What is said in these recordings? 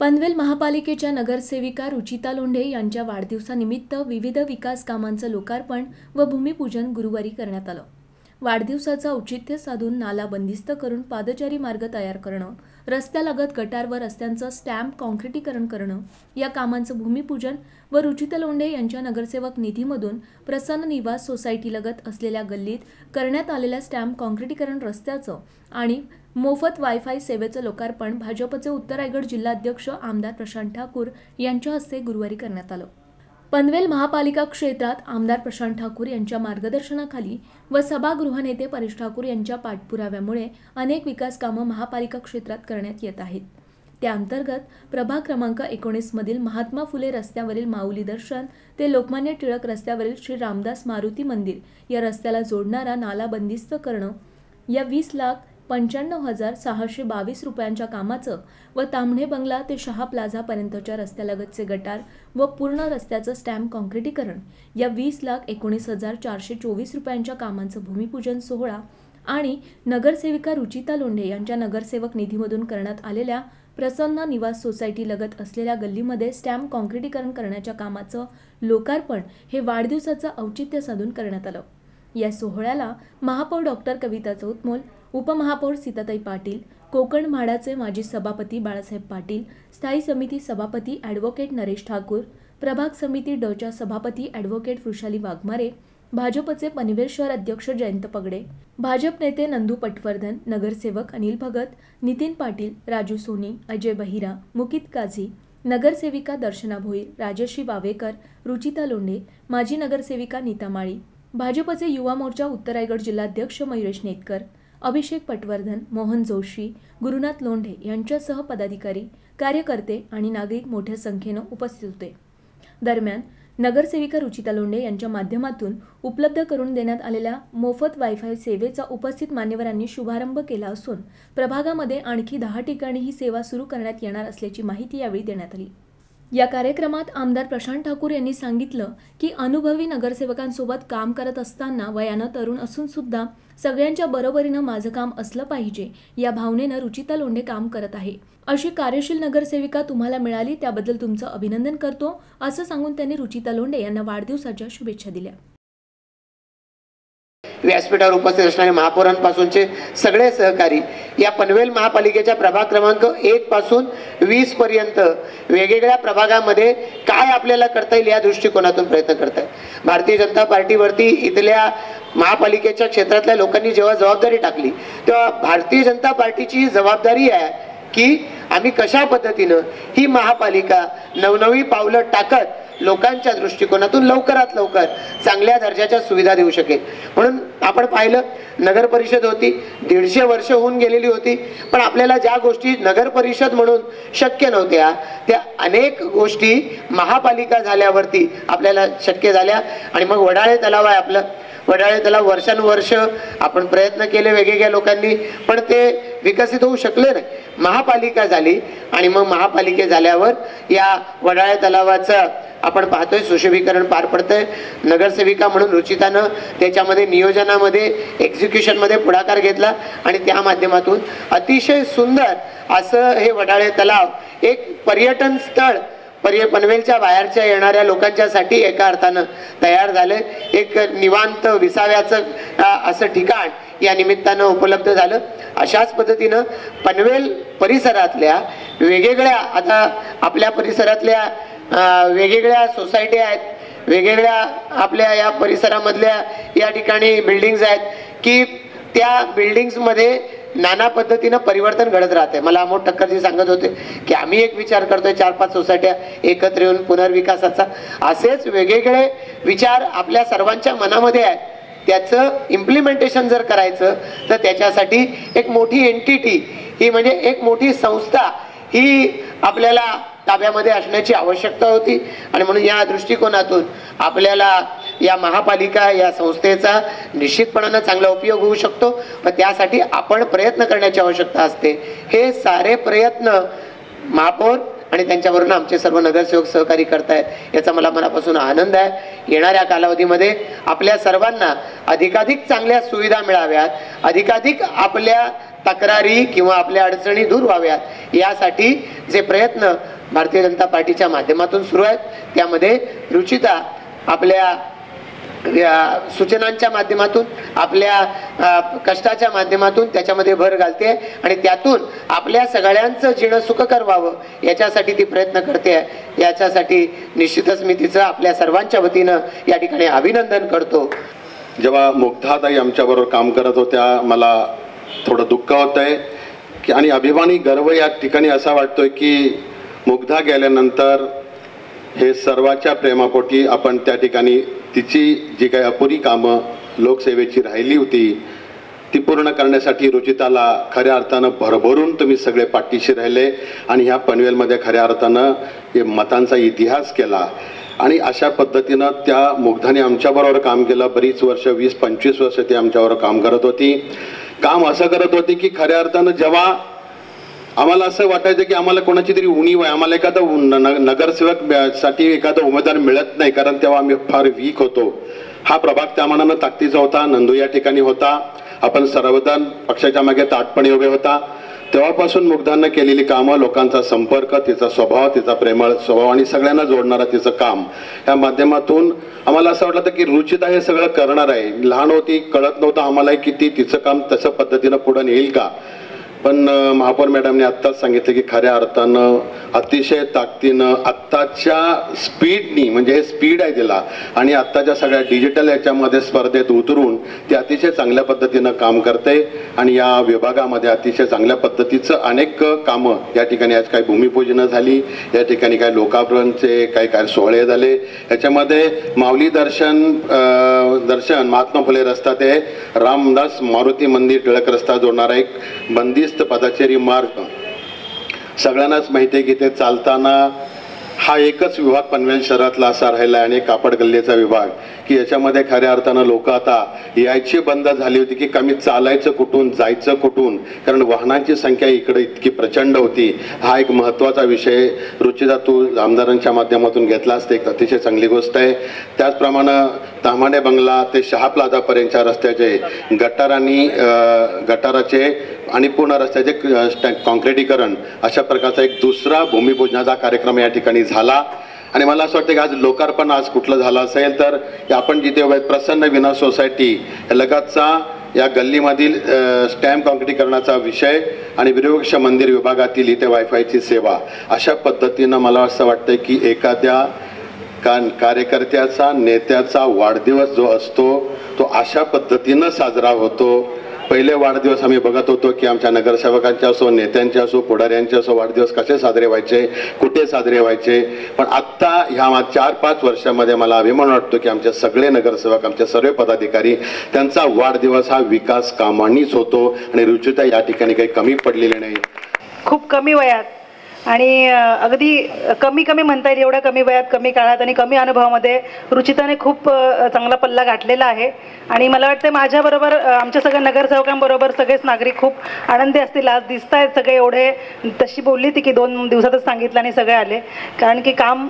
पनवेल महापालिकेच्या नगरसेविका रुचिता लोंढे यांच्या वाढदिवसानिमित्त विविध विकास कामांचं लोकार्पण व भूमिपूजन गुरुवारी करण्यात आलं. वाढदिवसाचं औचित्य साधून नाला बंदिस्त करून पादचारी मार्ग तयार करणं रस्त्यालगत गटार व रस्त्यांचं स्टॅम्प कॉन्क्रिटीकरण करणं या कामांचं भूमिपूजन व रुचिता लोंढे यांच्या नगरसेवक निधीमधून प्रसन्न निवास सोसायटीलगत असलेल्या गल्लीत करण्यात आलेल्या स्टॅम्प कॉन्क्रिटीकरण रस्त्याचं आणि मोफत वायफाय सेवेचं लोकार्पण भाजपचे उत्तर रायगड जिल्हाध्यक्ष आमदार प्रशांत ठाकूर यांच्या हस्ते गुरुवारी करण्यात आलं. पनवेल महापालिका क्षेत्रात आमदार प्रशांत ठाकूर यांच्या मार्गदर्शनाखाली व सभागृह नेते परेश ठाकूर यांच्या पाठपुराव्यामुळे अनेक विकास कामं महापालिका क्षेत्रात करण्यात येत आहेत. त्या अंतर्गत प्रभाग क्रमांक एकोणीसमधील महात्मा फुले रस्त्यावरील माऊली दर्शन ते लोकमान्य टिळक रस्त्यावरील श्री रामदास मारुती मंदिर या रस्त्याला जोडणारा नाला बंदिस्त करणं या वीस लाख पंच्याण्णव हजार सहाशे बावीस रुपयांच्या कामाचं व तांबणे बंगला ते शहा प्लाझापर्यंतच्या रस्त्यालगतचे गटार व पूर्ण रस्त्याचं स्टॅम्प कॉन्क्रिटीकरण या वीस लाख एकोणीस हजार चारशे चोवीस रुपयांच्या कामांचं भूमिपूजन सोहळा आणि नगरसेविका रुचिता लोंढे यांच्या नगरसेवक निधीमधून करण्यात आलेल्या प्रसन्न निवास सोसायटी लगत असलेल्या गल्लीमध्ये स्टॅम्प कॉन्क्रिटीकरण करण्याच्या कामाचं लोकार्पण हे वाढदिवसाचं औचित्य साधून करण्यात आलं. या सोहळ्याला महापौर डॉक्टर कविता चौतमोल उपमहापौर सीताताई पाटील कोकण म्हाडाचे माजी सभापती बाळासाहेब पाटील स्थायी समिती सभापती ॲडव्होकेट नरेश ठाकूर प्रभाग समिती डच्या सभापती ॲडव्होकेट वृषाली वाघमारे भाजपचे पनवेल शहर अध्यक्ष जयंत पगडे भाजप नेते नंदू पटवर्धन नगरसेवक अनिल भगत नितीन पाटील राजू सोनी अजय बहिरा मुकित काझी नगरसेविका दर्शना भोईर राजश्री वावेकर रुचिता लोंढे माजी नगरसेविका नीता माळी भाजपचे युवा मोर्चा उत्तर रायगड जिल्हाध्यक्ष मयुरेश नेतकर अभिषेक पटवर्धन मोहन जोशी गुरुनाथ लोंढे यांच्यासह पदाधिकारी कार्यकर्ते आणि नागरिक मोठ्या संख्येनं उपस्थित होते. दरम्यान नगरसेविका रुचिता लोंढे यांच्या माध्यमातून उपलब्ध करून देण्यात आलेल्या मोफत वायफाय सेवेचा उपस्थित मान्यवरांनी शुभारंभ केला असून प्रभागामध्ये आणखी दहा ठिकाणी ही सेवा सुरू करण्यात येणार असल्याची माहिती यावेळी देण्यात आली. या कार्यक्रमात आमदार प्रशांत ठाकूर यांनी सांगितलं की अनुभवी नगरसेवकांसोबत काम करत असताना वयानं तरुण असून सुद्धा सगळ्यांच्या बरोबरीनं माझं काम असलं पाहिजे. या भावनेनं रुचिता लोंढे काम करत आहे. अशी कार्यशील नगरसेविका तुम्हाला मिळाली त्याबद्दल तुमचं अभिनंदन करतो. असं सांगून त्यांनी रुचिता लोंढे यांना वाढदिवसाच्या शुभेच्छा दिल्या. व्यासपीठावर उपस्थित असणारे महापौरांपासूनचे सगळे सहकारी या पनवेल महापालिकेच्या प्रभाग क्रमांक एक पासून वीस पर्यंत वेगवेगळ्या प्रभागामध्ये काय आपल्याला करता येईल या दृष्टिकोनातून प्रयत्न करत आहे भारतीय जनता पार्टीवरती इथल्या महापालिकेच्या क्षेत्रातल्या लोकांनी जेव्हा जबाबदारी टाकली तेव्हा भारतीय जनता पार्टीची जबाबदारी आहे की आम्ही कशा पद्धतीनं ही महापालिका नवनवी पावलं टाकत लोकांच्या दृष्टिकोनातून लवकरात लवकर चांगल्या दर्जाच्या सुविधा देऊ शकेल. म्हणून आपण पाहिलं नगर परिषद होती दीडशे वर्ष होऊन गेलेली होती पण आपल्याला ज्या गोष्टी नगर परिषद म्हणून शक्य नव्हत्या त्या अनेक गोष्टी महापालिका झाल्यावरती आपल्याला शक्य झाल्या. आणि मग वडाळे तलाव आहे आपलं. वडाळे तलाव वर्षानुवर्ष आपण प्रयत्न केले वेगवेगळ्या लोकांनी पण ते विकसित होऊ शकले नाही. महापालिका झाली आणि मग महापालिके झाल्यावर या वडाळे तलावाचं आपण पाहतोय सुशोभीकरण पार पडतंय. नगरसेविका म्हणून रुचितानं त्याच्यामध्ये नियोजनामध्ये एक्झिक्युशनमध्ये पुढाकार घेतला आणि त्या माध्यमातून अतिशय सुंदर असं हे वडाळे तलाव एक पर्यटन स्थळ पर्य पनवेलच्या बाहेरच्या येणाऱ्या लोकांच्यासाठी एका अर्थानं तयार झालं एक निवांत विसाव्याचं असं ठिकाण या निमित्तानं उपलब्ध झालं. अशाच पद्धतीनं पनवेल परिसरातल्या वेगवेगळ्या आता आपल्या परिसरातल्या वेगवेगळ्या सोसायटी आहेत वेगवेगळ्या आपल्या या परिसरामधल्या या ठिकाणी बिल्डिंग्स आहेत की त्या बिल्डिंग्समध्ये नाना पद्धतीनं परिवर्तन घडत राहते. मला अमोल टक्करजी सांगत होते की आम्ही एक विचार करतोय चार पाच सोसायट्या एकत्र येऊन पुनर्विकासाचा. असेच वेगवेगळे विचार आपल्या सर्वांच्या मनामध्ये आहेत. त्याचं इम्प्लिमेंटेशन जर करायचं तर त्याच्यासाठी एक मोठी एंटिटी ही म्हणजे एक मोठी संस्था ही आपल्याला ताब्यामध्ये असण्याची आवश्यकता होती. आणि म्हणून या दृष्टिकोनातून आपल्याला या महापालिका या संस्थेचा निश्चितपणानं चांगला उपयोग होऊ शकतो. पण त्यासाठी आपण प्रयत्न करण्याची आवश्यकता असते. हे सारे प्रयत्न महापौर आणि त्यांच्यावरून आमचे सर्व नगरसेवक सहकारी करतायत याचा मला मनापासून आनंद आहे. येणाऱ्या कालावधीमध्ये आपल्या सर्वांना अधिकाधिक चांगल्या सुविधा मिळाव्यात अधिकाधिक आपल्या तक्रारी किंवा आपल्या अडचणी दूर व्हाव्यात. यासाठी जे प्रयत्न भारतीय जनता पार्टीच्या माध्यमातून सुरू आहेत. त्यामध्ये रुचिता आपल्या या सूचनांच्या माध्यमातून आपल्या कष्टाच्या माध्यमातून त्याच्यामध्ये भर घालते आणि त्यातून आपल्या सगळ्यांचं जीणं सुखकर व्हावं याच्यासाठी ती प्रयत्न करते. याच्यासाठी निश्चितच मी तिचं आपल्या सर्वांच्या वतीनं या ठिकाणी अभिनंदन करतो. जेव्हा मुग्धाताई आमच्याबरोबर काम करत होत्या मला थोडं दुःख होत आहे की आणि अभिमानी गर्व या ठिकाणी असा वाटतोय की मुग्धा गेल्यानंतर हे सर्वाच्या प्रेमापोटी आपण त्या ठिकाणी तिची जी काही अपुरी कामं लोकसेवेची राहिली होती ती पूर्ण करण्यासाठी रुचिताला खऱ्या अर्थानं भरभरून तुम्ही सगळे पाठीशी राहिले आणि ह्या पनवेलमध्ये खऱ्या अर्थानं हे मतांचा इतिहास केला. आणि अशा पद्धतीनं त्या मुग्धाने आमच्याबरोबर काम केलं. बरीच वर्ष वीस पंचवीस वर्ष ती आमच्याबरोबर काम करत होती. काम असं करत होती की खऱ्या अर्थानं जेव्हा आम्हाला असं वाटायचं की आम्हाला कोणाची तरी उणीव आहे. आम्हाला एखादा उ- न- नगरसेवकसाठी एखादा उमेदवार मिळत नाही कारण तेव्हा आम्ही फार वीक होतो. हा प्रभाग त्या मनानं ताकदीचा होता नंदू या ठिकाणी होता. आपण सर्वदान पक्षाच्या मागे ताटपणे उभे होता. तेव्हापासून मुग्धांना केलेली कामं लोकांचा संपर्क तिचा स्वभाव तिचा प्रेमळ स्वभाव आणि सगळ्यांना जोडणारा तिचं काम. या माध्यमातून आम्हाला असं वाटलं होतं की रुचिता हे सगळं करणार आहे. लहान होती कळत नव्हतं आम्हाला किती तिचं काम तसं पद्धतीनं पुढे नेईल का? पण महापौर मॅडमने आत्ताच सांगितलं की खऱ्या अर्थानं अतिशय ताकदीनं आत्ताच्या स्पीडनी म्हणजे हे स्पीड आहे तिला आणि आत्ताच्या सगळ्या डिजिटल याच्यामध्ये स्पर्धेत उतरून ती अतिशय चांगल्या पद्धतीनं काम करते आणि या विभागामध्ये अतिशय चांगल्या पद्धतीचं अनेक कामं या ठिकाणी आज काही भूमिपूजनं झाली या ठिकाणी काही लोकार्पणचे काही काही सोहळे झाले. याच्यामध्ये माऊली दर्शन दर्शन महात्मा फुले रस्ता ते रामदास मारुती मंदिर टिळक रस्ता जोडणारा एक शिस्त पदाचेरी मार्ग. सगळ्यांनाच माहिती आहे की ते चालताना हा एकच विभाग पनवेल शहरातला असा राहिला आहे आणि कापड गल्लीचा विभाग की याच्यामध्ये खऱ्या अर्थानं लोक आता यायची बंद झाली होती की कमी चालायचं कुठून जायचं कुठून? कारण वाहनांची संख्या इकडे इतकी प्रचंड होती. हा एक महत्त्वाचा विषय रुचिदा तू आमदारांच्या माध्यमातून घेतला असते एक अतिशय चांगली गोष्ट आहे. त्याचप्रमाणे तामाणे बंगला ते शहा प्लाझापर्यंतच्या रस्त्याचे गटारांनी गटाराचे आणि पूर्ण रस्त्याचे कॉन्क्रिटीकरण स्टॅ- अशा प्रकारचा एक दुसरा भूमिपूजनाचा कार्यक्रम या ठिकाणी झाला. आणि मला असं वाटतं की आज लोकार्पण आज कुठलं झालं असेल तर आपण जिथे उभे प्रसन्न विना सोसायटी लगतचा या गल्लीमधील स्टॅम्प कॉन्क्रिटीकरणाचा विषय आणि विरुक्ष मंदिर विभागातील इथे वायफायची सेवा अशा पद्धतीनं मला असं वाटतं की एखाद्या का कार्यकर्त्याचा नेत्याचा वाढदिवस जो असतो तो अशा पद्धतीनं साजरा होतो. पहिले वाढदिवस आम्ही बघत होतो की आमच्या नगरसेवकांचे असो नेत्यांचे असो पुढाऱ्यांचे असो वाढदिवस कसे साजरे व्हायचे कुठे साजरे व्हायचे. पण आत्ता ह्या मा- चार पाच वर्षामध्ये मला अभिमान वाटतो की आमचे सगळे नगरसेवक आमचे सर्व पदाधिकारी त्यांचा वाढदिवस हा विकास कामांनीच होतो आणि रुचिता या ठिकाणी काही कमी पडलेली नाही. खूप कमी वयात. आणि अगदी कमी कमी म्हणता येईल एवढ्या कमी वयात कमी काळात आणि कमी अनुभवामध्ये रुचिताने खूप चांगला पल्ला गाठलेला आहे. आणि मला वाटतं माझ्याबरोबर आमच्या सगळ्या नगरसेवकांबरोबर सगळेच नागरिक खूप आनंदी असतील. आज दिसत आहेत सगळे एवढे. तशी बोलली ती की दोन दिवसातच सांगितलं आणि सगळे आले. कारण की काम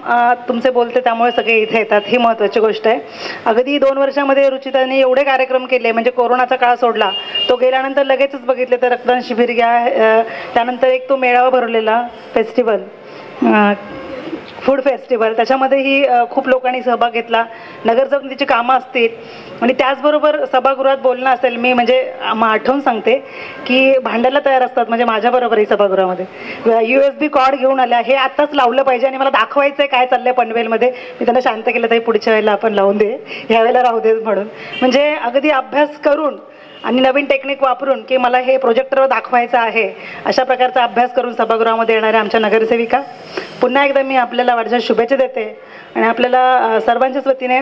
तुमचे बोलते त्यामुळे सगळे इथे येतात. ही महत्त्वाची गोष्ट आहे. अगदी दोन वर्षामध्ये रुचिताने एवढे कार्यक्रम केले म्हणजे कोरोनाचा काळ सोडला. तो गेल्यानंतर लगेचच बघितले तर रक्तदान शिबिर घ्या त्यानंतर एक तो मेळावा भरलेला. फेस्टिवल फूड फेस्टिवल त्याच्यामध्येही खूप लोकांनी सहभाग घेतला. नगरसमितीची कामं असतील. आणि त्याचबरोबर सभागृहात बोलणं असेल मी म्हणजे मग आठवून सांगते की भांडायला तयार असतात म्हणजे माझ्याबरोबरही सभागृहामध्ये. यू एस बी कॉर्ड घेऊन आल्या. हे आत्ताच लावलं पाहिजे आणि मला दाखवायचं आहे काय चाललंय पनवेलमध्ये. मी त्यांना शांत केलं तरी पुढच्या वेळेला आपण लावून दे. ह्या वेळेला राहू दे म्हणून. म्हणजे अगदी अभ्यास करून आणि नवीन टेक्निक वापरून की मला हे प्रोजेक्टरवर दाखवायचं आहे अशा प्रकारचा अभ्यास करून सभागृहामध्ये येणाऱ्या आमच्या नगरसेविका पुन्हा एकदा मी आपल्याला वाढच्या शुभेच्छा देते आणि आपल्याला सर्वांच्याच वतीने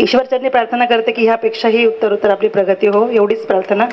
ईश्वरचरणी प्रार्थना करते की ह्यापेक्षाही उत्तर उत्तर आपली प्रगती हो एवढीच प्रार्थना.